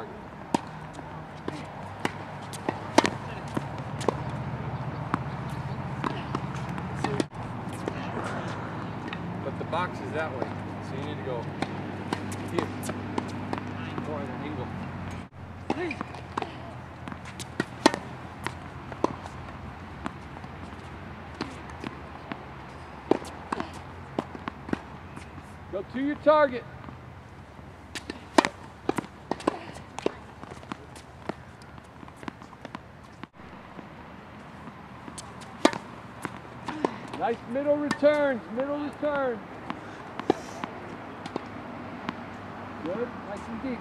target. But the box is that way, so you need to go here or an angle. Go to your target. Nice middle returns, middle return. Good, nice and deep.